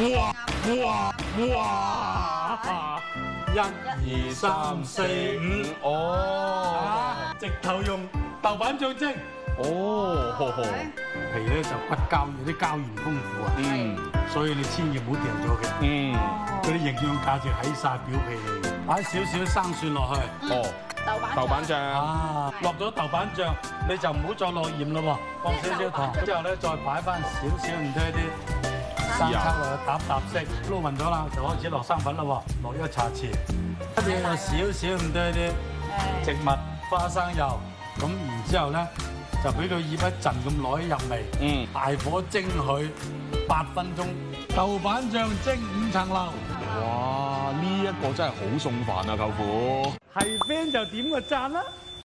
哇哇哇！一二三四五，哦，直頭用豆瓣醬蒸，哦，呵呵皮咧就骨膠，有啲膠原豐富啊，嗯所以你千祈唔好掉咗佢，嗯，嗰啲營養價值喺晒表皮嚟。擺少少生蒜落去，哦，豆瓣豆瓣醬，啊，落咗豆瓣醬，你就唔好再落鹽咯，放少少糖，之後咧再擺翻少少唔多啲生抽落去，搭搭色，撈勻咗啦，就開始落生粉啦喎，落一茶匙，跟住有少少咁多啲植物花生油，咁然之後咧就俾佢醃一陣咁攞入味，嗯，大火蒸佢八分鐘，豆瓣醬蒸五層樓，哇，呢一個真係好送飯啊，舅父。係 friend 就點個讚啦〜